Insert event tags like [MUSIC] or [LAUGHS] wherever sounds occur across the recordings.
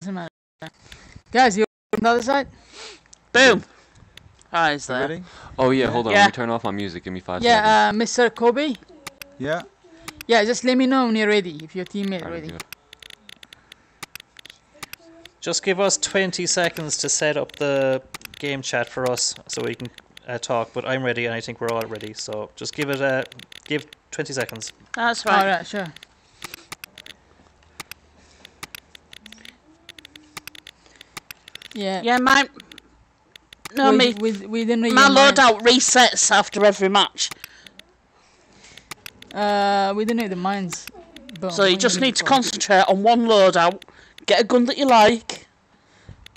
Doesn't matter. Guys, you on the other side? Boom. Ah, he's there. Ready? Oh yeah, hold on. Yeah. Let me turn off my music. Give me five seconds. Yeah, uh, Mr. Kobe. Yeah. Yeah, just let me know when you're ready. If your teammate Alright, ready. good. Just give us 20 seconds to set up the game chat for us so we can uh, talk. But I'm ready and I think we're all ready. So just give it a give 20 seconds. That's right. Alright, sure. Yeah. Yeah, my. No, we, me. we, we My your mind. loadout resets after every match, Uh, we didn't know the mines. Boom. so you just need to for? concentrate on one loadout. Get a gun that you like.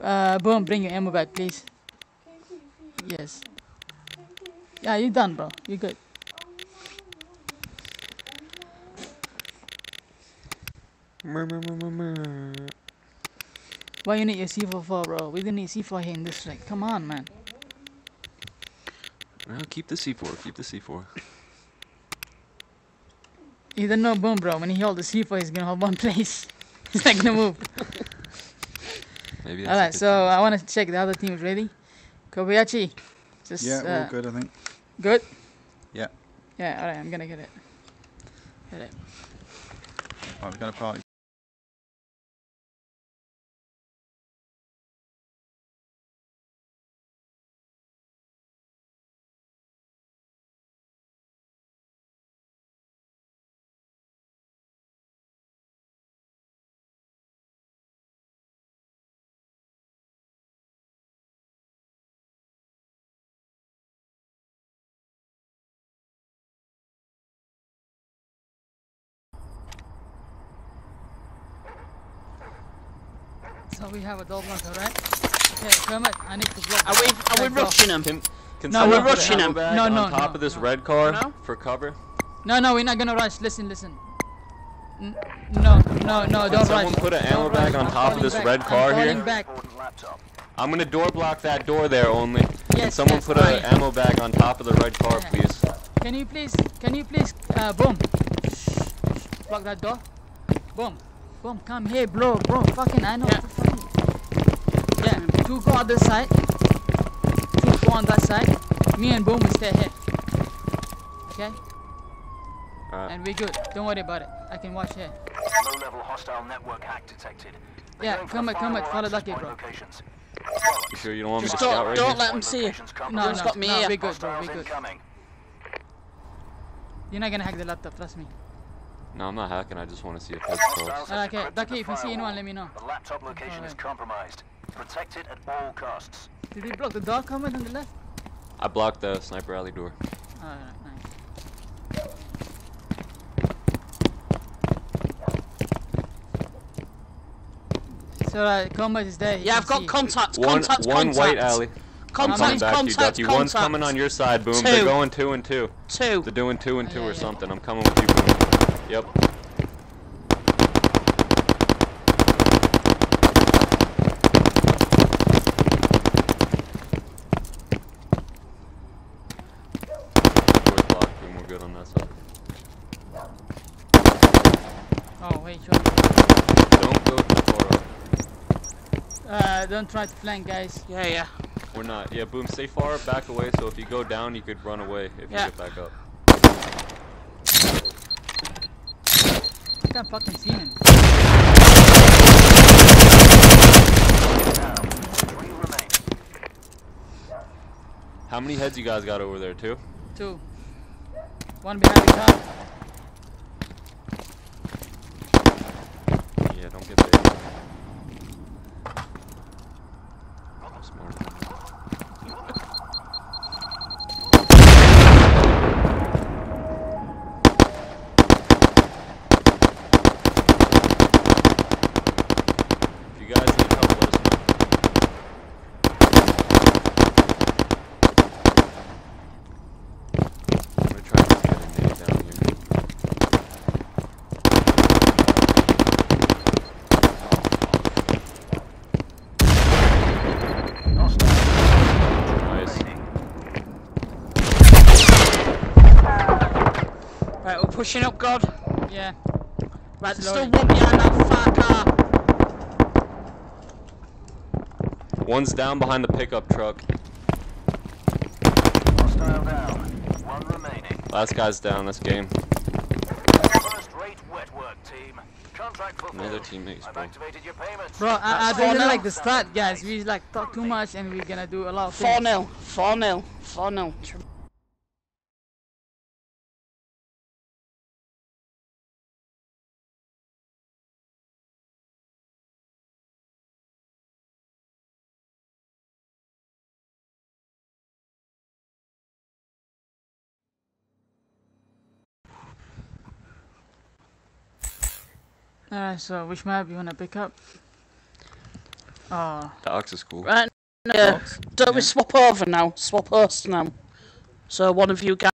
Uh, boom, bring your ammo back, please. Yes. Yeah, you done, bro. You're good. Why you need your C4 for, bro? We didn't need C4 here in this like, Come on, man. Well, keep the C4. Keep the C4. He don't know, boom, bro. When he hold the C4, he's gonna hold one [LAUGHS] place. he's not gonna move. [LAUGHS] Maybe. That's Alright, good so I want to check the other team is ready. Kobayashi. Just, Yeah, uh, all good, I think. Good? Yeah. Yeah, alright, I'm gonna get it. Get it. Right, we're going to party. So we have a double block, alright? Okay, Kermit, I need to block Are we, are we rushing them? Can, can No, we're rushing ammo him. bag No, on no, top no, of this no. red car No? for cover? No, no, we're not gonna rush. Listen, listen. N- no, no, no, don't someone rush. put an Don't ammo bag rush. on top of this back. red I'm car falling here? back. I'm gonna door block that door there only. Can Yes, someone yes, put alright. an ammo bag on top of the red car, Yeah. please? Can you please, can you please, uh, boom. Block that door. Boom. Boom, come here, bro, bro. Fucking, I know. Yeah. Fucking. Yeah, two go on this side. Two go on that side. Me and Boom will stay here. Okay? Alright. And we're good. Don't worry about it. I can watch here. Low-level hostile network hack detected. Yeah, Going for come the at- come at, follow access Ducky, bro. locations. You sure you don't want me Just to scout don't, right don't here? let them see you. No, compromised. no, got me no, here. we good, bro. Hostiles We good. incoming. You're not gonna hack the laptop, trust me. No, I'm not hacking. I just want to see if it's Hostiles close. have Okay, decrypted Ducky, if you see anyone, let me know. The laptop location is compromised. Protect it at all costs. Did he block the door coming on the left? I blocked the sniper alley door. Alright, nice. So, uh, combat is there. Yeah, I've got see. contacts. One, Contacts. one contacts. white alley. I'm coming back to you, Contacts. Ducky. One's coming on your side, Boom. Two. They're going two and two. Two. They're doing two and two Yeah, or yeah. something. I'm coming with you, Boom. Yep. Door's blocked, Boom. We're good on that side. Oh, wait, sure. Don't go too far up. Uh, don't try to flank, guys. Yeah, yeah. We're not. Yeah, Boom. Stay far back away. So if you go down, you could run away if Yeah. you get back up. I can't fucking see him. How many heads you guys got over there? Two. Two. One behind the car. Pushing up, God. Yeah. Right, there's Slowly. still one behind that far car. One's down behind the pickup truck. Hostile down. One remaining. Last guy's down. That's game. First rate wet work, team. Contract fulfilled. Another teammate's I've bro. activated your payments. Bro, I, I That's don't 4-0. like the start, guys. We like talk too much and we're gonna do a lot of 4 things. 0. Alright, so which map you wanna pick up? Oh, Docks is cool. Right. Yeah. Don't we swap over now? Swap hosts now. So one of you guys